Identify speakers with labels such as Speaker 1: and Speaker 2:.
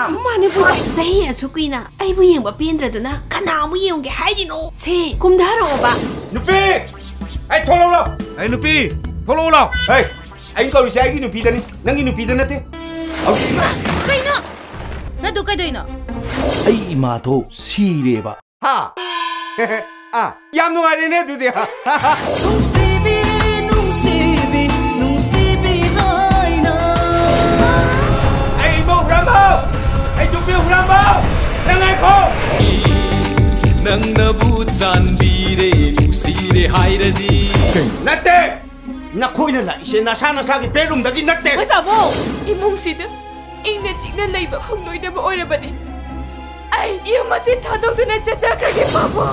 Speaker 1: ram
Speaker 2: mane bu
Speaker 3: zahi ya chukina ai bu yeng ba pendra du na kana mu yeng ge hai no se kum daro ba
Speaker 1: nupi ai tholo lo
Speaker 4: ai nupi tholo lo
Speaker 1: ai anh coi xe anh nupi dani nang nupi dani te au chi ma kai no
Speaker 5: na do kai doi
Speaker 6: no
Speaker 7: ai ma to si re ba
Speaker 4: ha à yam no ai ne du de ha
Speaker 5: नंगनबू चांदी रे नुसी रे हायरदी
Speaker 1: नटे! नखोइना लाइसे नसा नसागी बेडरूम दकि नटे। ओइ
Speaker 2: बाबो इमुंगसिद इने चिगना लैबा ओइरे ओइरबनी आइ इयो मसे थादो दुने चचा चचाखगे बाबो।